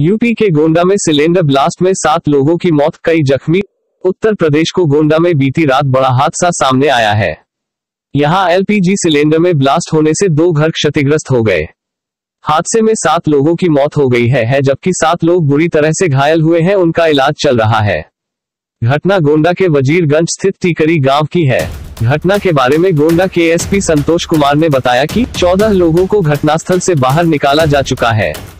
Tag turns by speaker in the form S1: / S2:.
S1: UP के गोंडा में cylinder blast में सात लोगों की मौत कई जख्मी। उत्तर प्रदेश को गोंडा में बीती रात बड़ा हादसा सामने आया है। यहाँ एलपीजी सिलेंडर में ब्लास्ट होने से दो घर क्षतिग्रस्त हो गए। हादसे में सात लोगों की मौत हो गई है, है जबकि सात लोग बुरी तरह से घायल हुए हैं उनका इलाज चल रहा है। घटना गोंडा के वजीरगंज स्थित टीकरी गाँव की है। घटना के बारे में गोंडा के एसपी संतोष कुमार ने बताया कि 14 लोगों को घटनास्थल से बाहर निकाला जा चुका है।